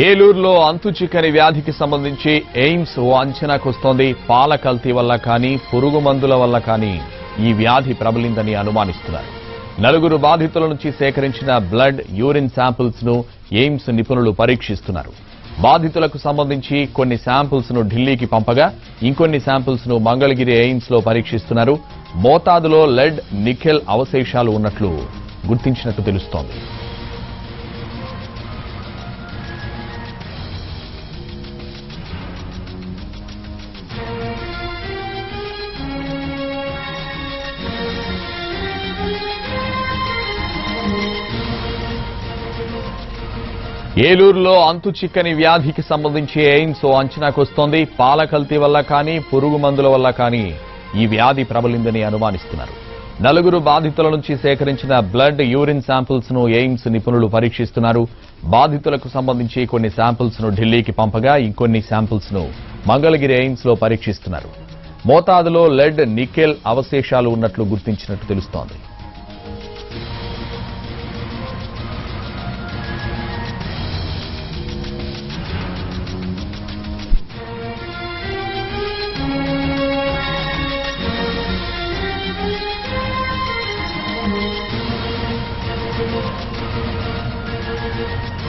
ఏలూరులో అంతు చిక్కని వ్యాధికి సంబంధించి ఎయిమ్స్ ఓ అంచనాకు వస్తోంది. పాల కల్తీ వల్ల కానీ పురుగు మందుల వల్ల కానీ ఈ వ్యాధి ప్రబలిందని అనుమానిస్తున్నారు. నలుగురు బాధితుల నుంచి సేకరించిన బ్లడ్ యూరిన్ శాంపిల్స్ను ఎయిమ్స్ నిపుణులు పరీక్షిస్తున్నారు. బాధితులకు సంబంధించి కొన్ని శాంపిల్స్ను ఢిల్లీకి పంపగా ఇంకొన్ని శాంపిల్స్ను మంగళగిరి ఎయిమ్స్లో పరీక్షిస్తున్నారు. మోతాదులో లెడ్ నిఖెల్ అవశేషాలు ఉన్నట్లు గుర్తించినట్టు తెలుస్తోంది. ఏలూరులో అంతు చిక్కని వ్యాధికి సంబంధించి ఎయిమ్స్ అంచనాకొస్తోంది పాల కల్తీ వల్ల కానీ పురుగు మందుల వల్ల కానీ ఈ వ్యాధి ప్రబలిందని అనుమానిస్తున్నారు. నలుగురు బాధితుల నుంచి సేకరించిన బ్లడ్ యూరిన్ శాంపిల్స్ను ఎయిమ్స్ నిపుణులు పరీక్షిస్తున్నారు. బాధితులకు సంబంధించి కొన్ని శాంపిల్స్ను ఢిల్లీకి పంపగా ఇంకొన్ని శాంపిల్స్ను మంగళగిరి ఎయిమ్స్లో పరీక్షిస్తున్నారు. మోతాదులో లెడ్ నికెల్ అవశేషాలు ఉన్నట్లు గుర్తించినట్టు తెలుస్తోంది. Thank you.